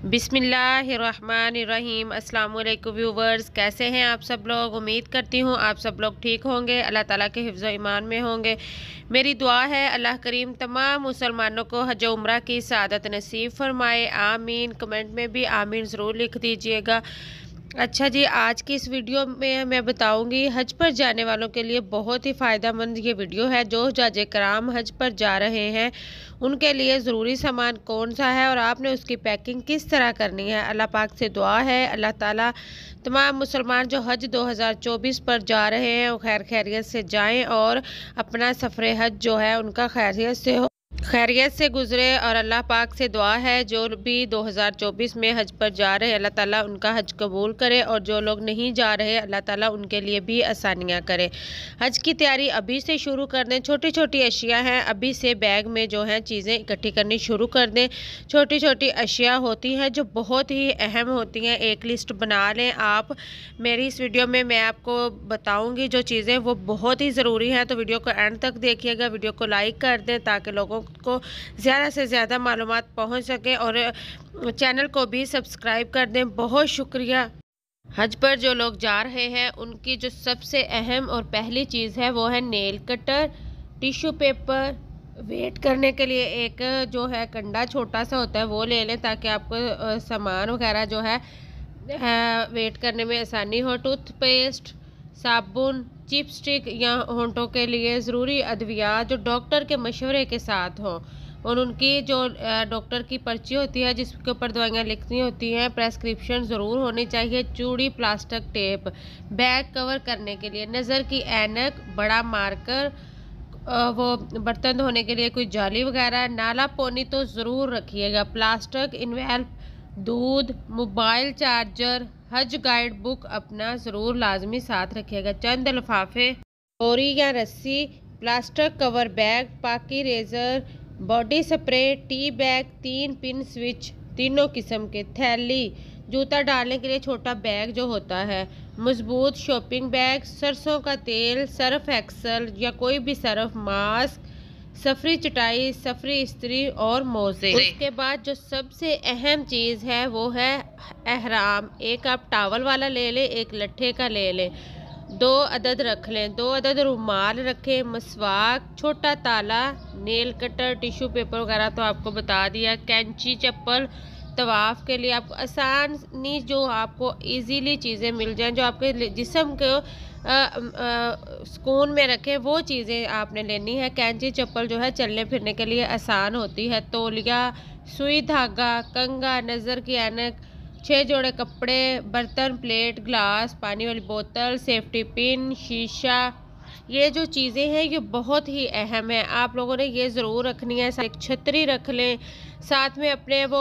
बिसमीम अल्लाम व्यूवर्स, कैसे हैं आप सब लोग? उम्मीद करती हूँ आप सब लोग ठीक होंगे, अल्लाह ताला के हिफ्ज़ ईमान में होंगे। मेरी दुआ है, अल्लाह करीम तमाम मुसलमानों को हज उम्र की सदत नसीब फरमाए। आमीन। कमेंट में भी आमीन ज़रूर लिख दीजिएगा। अच्छा जी, आज की इस वीडियो में मैं बताऊँगी, हज पर जाने वालों के लिए बहुत ही फ़ायदा ये वीडियो है, जो जाज कराम हज पर जा रहे हैं। उनके लिए ज़रूरी सामान कौन सा है और आपने उसकी पैकिंग किस तरह करनी है? अल्लाह पाक से दुआ है, अल्लाह ताला तमाम मुसलमान जो हज 2024 पर जा रहे हैं, वो खैर खैरियत से जाएँ और अपना सफ़र हज जो है उनका खैरियत से हो। खैरियत से गुजरे और अल्लाह पाक से दुआ है, जो भी 2024 में हज पर जा रहे, अल्लाह ताला उनका हज कबूल करे और जो लोग नहीं जा रहे, अल्लाह ताला उनके लिए भी आसानियाँ करे। हज की तैयारी अभी से शुरू कर दें। छोटी छोटी अशिया हैं। अभी से बैग में जो हैं चीज़ें इकट्ठी करनी शुरू कर दें। छोटी छोटी अशिया होती हैं जो बहुत ही अहम होती हैं। एक लिस्ट बना लें आप। मेरी इस वीडियो में मैं आपको बताऊँगी जो चीज़ें, वो बहुत ही ज़रूरी हैं। तो वीडियो को एंड तक देखिएगा। वीडियो को लाइक कर दें ताकि लोगों को ज़्यादा से ज़्यादा मालूम पहुँच सके और चैनल को भी सब्सक्राइब कर दें। बहुत शुक्रिया। हज पर जो लोग जा रहे हैं, उनकी जो सबसे अहम और पहली चीज़ है, वो है nail cutter. Tissue paper wet करने के लिए एक जो है कंडा छोटा सा होता है, वो ले लें ताकि आपको सामान वगैरह जो है वेट करने में आसानी हो। टूथपेस्ट साबुन चिपस्टिक या होंठों के लिए ज़रूरी अद्वियात जो डॉक्टर के मशवरे के साथ हों। और उनकी जो डॉक्टर की पर्ची होती है, जिसके ऊपर दवाइयाँ लिखनी होती हैं, प्रेस्क्रिप्शन ज़रूर होनी चाहिए। चूड़ी, प्लास्टिक टेप, बैग कवर करने के लिए नज़र की ऐनक, बड़ा मार्कर वो बर्तन धोने के लिए कोई जाली वगैरह, नाला पोनी तो ज़रूर रखिएगा। प्लास्टिक, इन्वेल्प, दूध, मोबाइल चार्जर हज गाइड बुक अपना ज़रूर लाजमी साथ रखिएगा चंद लफाफे बोरी या रस्सी प्लास्टिक कवर बैग, पाकी razor, body spray, tea bag, तीन पिन स्विच, तीनों किस्म के थैली, जूता डालने के लिए छोटा बैग जो होता है। मज़बूत शॉपिंग बैग, सरसों का तेल, सर्फ एक्सल या कोई भी सर्फ मास्क सफरी चटाई सफरी स्त्री और मोजे। उसके बाद जो सबसे अहम चीज़ है वो है एहराम। एक आप टावल वाला ले लें एक लट्ठे का ले लें। दो अदद रख लें दो अदद रुमाल रखें मसवाक छोटा ताला नेल कटर टिश्यू पेपर वगैरह तो आपको बता दिया कैंची चप्पल तवाफ़ के लिए आपको आसानी जो आपको इजीली चीज़ें मिल जाएँ, जो आपके जिसम को सुकून में रखें, वो चीज़ें आपने लेनी है। कैंची चप्पल जो है चलने फिरने के लिए आसान होती है। तोलिया, सुई धागा, कंगा, नज़र की ऐनक छः जोड़े कपड़े, बर्तन, प्लेट, ग्लास, पानी वाली बोतल, सेफ्टी पिन, शीशा। ये जो चीज़ें हैं, ये बहुत ही अहम है। आप लोगों ने ये ज़रूर रखनी है एक छतरी रख लें साथ में अपने वो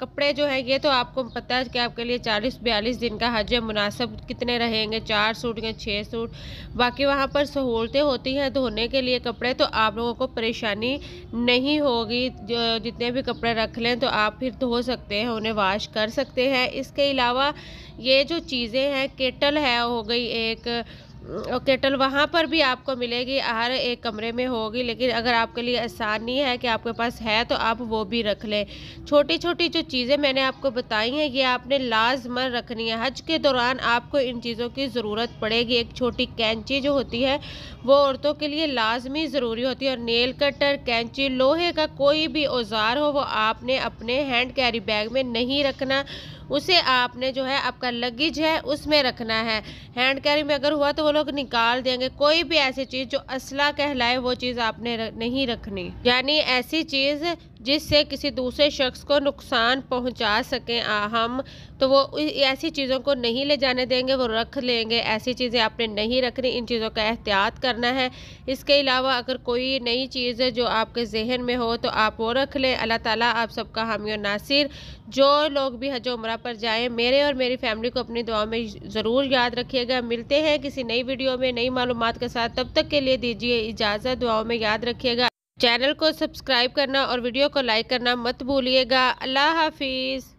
कपड़े जो है, ये तो आपको पता है कि आपके लिए चालीस बयालीस दिन का हज मुनासिब कितने रहेंगे? चार सूट या छः सूट। बाकी वहाँ पर सहूलतें होती हैं धोने के लिए कपड़े तो आप लोगों को परेशानी नहीं होगी। जो, जितने भी कपड़े रख लें तो आप फिर धो सकते हैं, उन्हें वाश कर सकते हैं। इसके अलावा ये जो चीज़ें हैं, केटल है, हो गई एक केटल वहाँ पर भी आपको मिलेगी, हर एक कमरे में होगी, लेकिन अगर आपके लिए आसानी है कि आपके पास है तो आप वो भी रख लें। छोटी छोटी जो चीज़ें मैंने आपको बताई हैं, ये आपने लाजमन रखनी है। हज के दौरान आपको इन चीज़ों की ज़रूरत पड़ेगी। एक छोटी कैंची जो होती है, वो औरतों के लिए लाजमी ज़रूरी होती है, और नेल कटर कैंची, लोहे का कोई भी औज़ार हो, वो आपने अपने हैंड कैरी बैग में नहीं रखना। उसे आपने जो है, आपका लगेज है, उसमें रखना है। हैंड कैरी में अगर हुआ तो वो लोग निकाल देंगे। कोई भी ऐसी चीज़ जो असला कहलाए, वो चीज़ आपने नहीं रखनी। यानी ऐसी चीज़ जिससे किसी दूसरे शख्स को नुकसान पहुँचा सकें हम तो वो ऐसी चीज़ों को नहीं ले जाने देंगे, वो रख लेंगे। ऐसी चीज़ें आपने नहीं रखनी, इन चीज़ों का एहतियात करना है। इसके अलावा अगर कोई नई चीज़ जो आपके जहन में हो तो आप वो रख लें। अल्लाह ताला आप सबका हामी नासिर। जो लोग भी हज उम्र पर जाएँ, मेरे और मेरी फैमिली को अपनी दुआ में ज़रूर याद रखिएगा। मिलते हैं किसी नई वीडियो में नई मालूम के साथ तब तक के लिए दीजिए इजाज़त। दुआओं में याद रखिएगा। चैनल को सब्सक्राइब करना और वीडियो को लाइक करना मत भूलिएगा। अल्लाह हाफिज़।